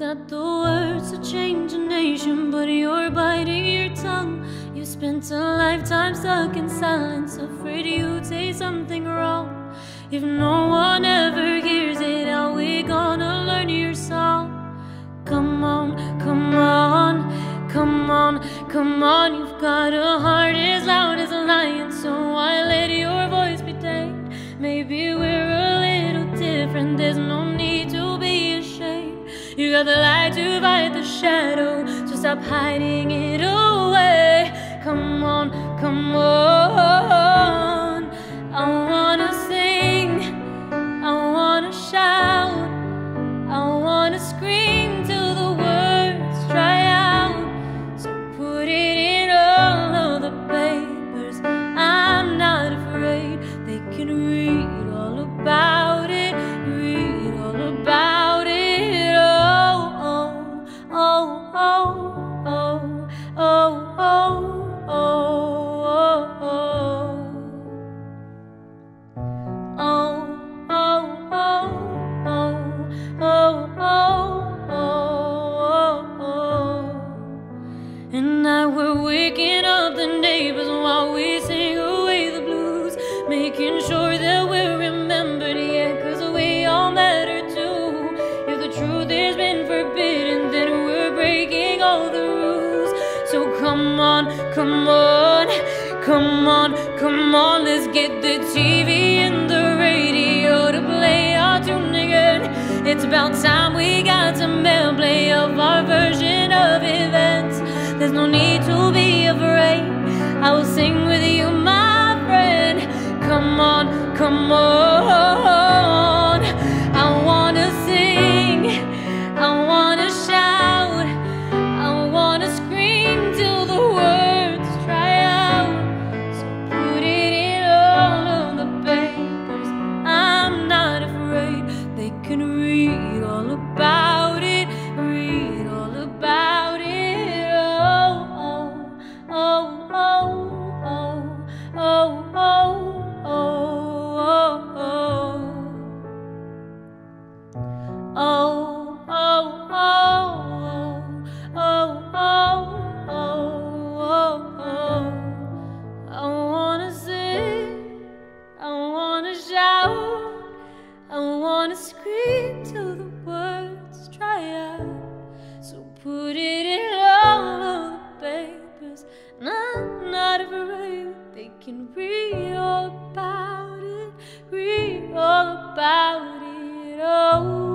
got the words to change a nation, but you're biting your tongue. You spent a lifetime stuck in silence, afraid you'd say something wrong. If no one ever hears it, how we gonna learn your song? Come on, come on, come on, come on. You've got a heart You got the light to fight the shadow, so stop hiding it away. Come on, come on. And now we're waking up the neighbors while we sing away the blues, making sure that we're remembered, yeah, cause we all matter too. If the truth has been forbidden, then we're breaking all the rules. So come on, come on, come on, come on, let's get the TV and the radio to play our tune again. It's about time we got some play of our come on. Oh, oh, oh, oh, oh, oh, oh, oh, I wanna sing, I wanna shout, I wanna scream till the words dry out. So put it in all of the papers, and I'm not afraid they can read all about it, read all about it know